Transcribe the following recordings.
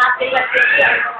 más que la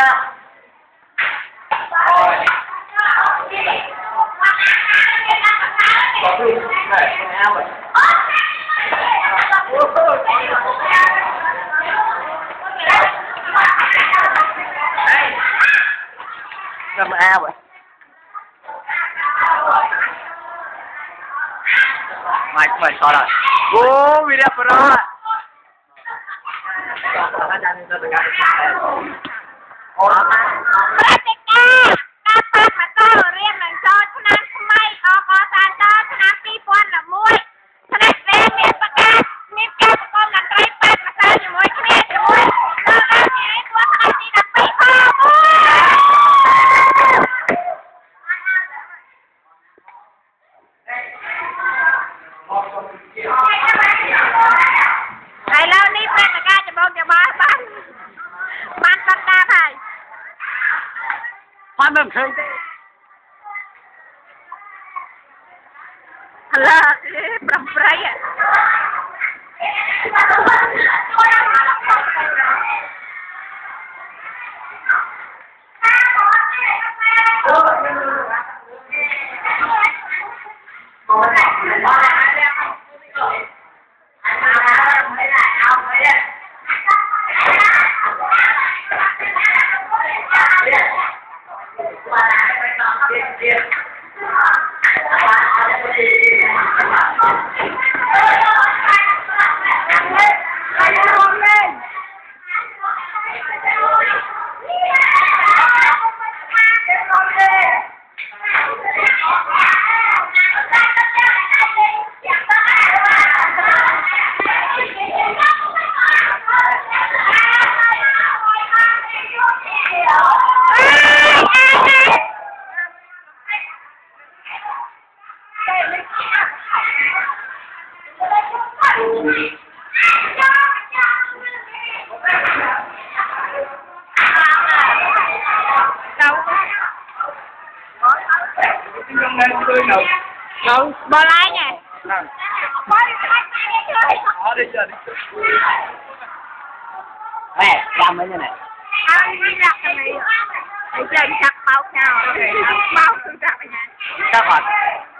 Kia. Có luôn. Này, con áo rồi. Cầm ao vậy. Mày mày sao rồi? Ô, video pro rồi. Ôi, ព្ और Hoa mềm khơi eh ឥ đâu? Bò lái nè. À. Ở đi. Chơi nè. Cam mấy cái này. Hãy subscribe cho kênh Ghiền Mì Gõ Để không bỏ lỡ những video hấp dẫn